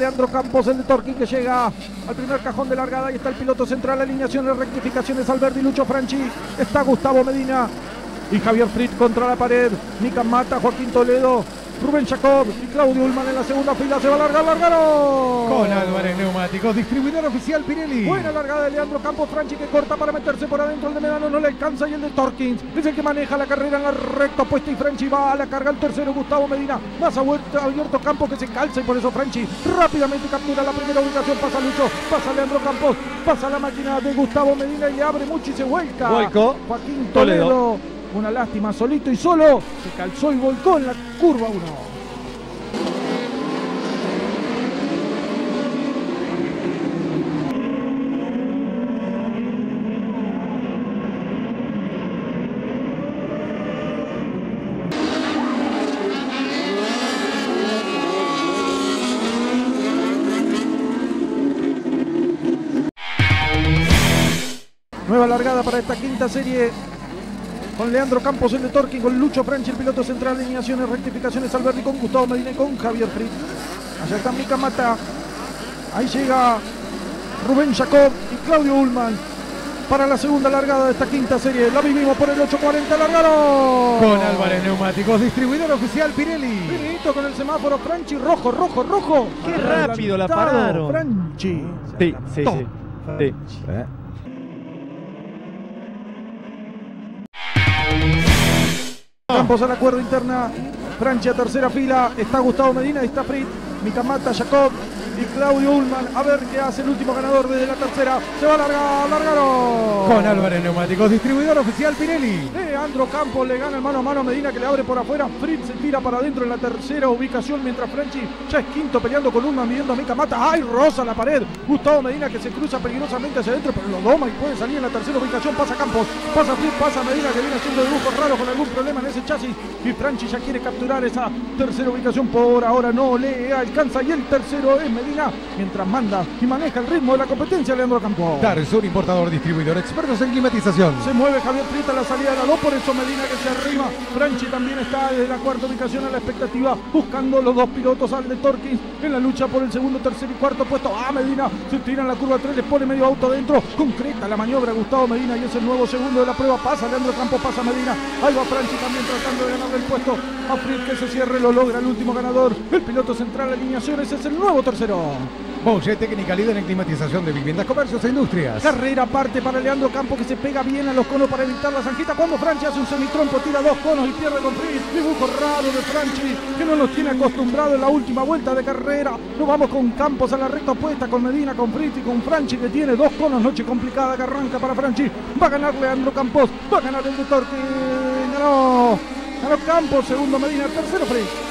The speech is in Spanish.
Leandro Campos, el de que llega al primer cajón de largada. Ahí está el piloto central, alineaciones, rectificaciones, Alberti, Lucho Franchi. Está Gustavo Medina y Javier Fritz contra la pared. Nica Mata, Joaquín Toledo, Rubén Jacob y Claudio Ullman en la segunda fila. Se va a largar, largaron. Con Álvarez Neumáticos, distribuidor oficial Pirelli. Buena largada de Leandro Campos, Franchi que corta para meterse por adentro. El de Medano no le alcanza y el de Torkins es el que maneja la carrera en la recta opuesta y Franchi va a la carga. El tercero, Gustavo Medina. Más abierto Campos que se calza y por eso Franchi rápidamente captura la primera ubicación. Pasa Lucho, pasa Leandro Campos, pasa la máquina de Gustavo Medina y le abre mucho y se vuelca. Vuelco. Joaquín Toledo. Toledo. Una lástima, solito y solo se calzó y volcó en la curva 1. Nueva largada para esta quinta serie con Leandro Campos, el de Torquín, con Lucho Franchi, el piloto central, alineaciones, rectificaciones, Alberti con Gustavo Medina y con Javier Fritz. Allá está Mica Mata. Ahí llega Rubén Jacob y Claudio Ullman para la segunda largada de esta quinta serie. La vivimos por el 840, largaron. Con Álvarez Neumáticos, distribuidor oficial Pirelli. Pirelito con el semáforo, Franchi, rojo, rojo, rojo. Qué rápido la pararon. Franchi. Sí, sí, sí. sí. Campos a la cuerda interna. Franchi a tercera fila. Está Gustavo Medina está Fritz. Micamata, Jacob y Claudio Ullman. A ver qué hace el último ganador desde la tercera. Se va a largar, largaron. Con Álvarez Neumáticos, distribuidor oficial Pirelli. Leandro Campos le gana el mano a mano a Medina que le abre por afuera. Fritz se tira para adentro en la tercera ubicación mientras Franchi ya es quinto peleando con Ullman midiendo a Mica Mata. ¡Ay, rosa la pared! Gustavo Medina que se cruza peligrosamente hacia adentro pero lo doma y puede salir en la tercera ubicación. Pasa Campos, pasa Fritz, pasa Medina que viene haciendo dibujos raros con algún problema en ese chasis. Y Franchi ya quiere capturar esa tercera ubicación. Por ahora no le alcanza y el tercero es Medina mientras manda y maneja el ritmo de la competencia Leandro Campos. Tarzur, importador, distribuidor, en climatización. Se mueve Javier Fritz a la salida de la 2, por eso Medina que se arrima. Franchi también está desde la cuarta ubicación a la expectativa, buscando los dos pilotos al de Torkins en la lucha por el segundo, tercer y cuarto puesto. Ah, Medina se tira en la curva 3, le pone medio auto dentro. Concreta la maniobra Gustavo Medina y es el nuevo segundo de la prueba. Pasa Leandro Campos, pasa Medina. Ahí va Franchi también tratando de ganar el puesto. A Fritz que se cierre, lo logra el último ganador. El piloto central alineaciones es el nuevo tercero. Boche, técnica líder en climatización de viviendas, comercios e industrias. Carrera aparte para Leandro Campos que se pega bien a los conos para evitar la zanjita. Cuando Franchi hace un semitrompo, tira dos conos y pierde con Fritz. Dibujo raro de Franchi que no nos tiene acostumbrado en la última vuelta de carrera. Nos vamos con Campos a la recta opuesta con Medina, con Fritz y con Franchi que tiene dos conos. Noche complicada que arranca para Franchi. Va a ganar Leandro Campos. Va a ganar el de Torque. Ganó. Ganó Campos, segundo Medina, tercero Fritz.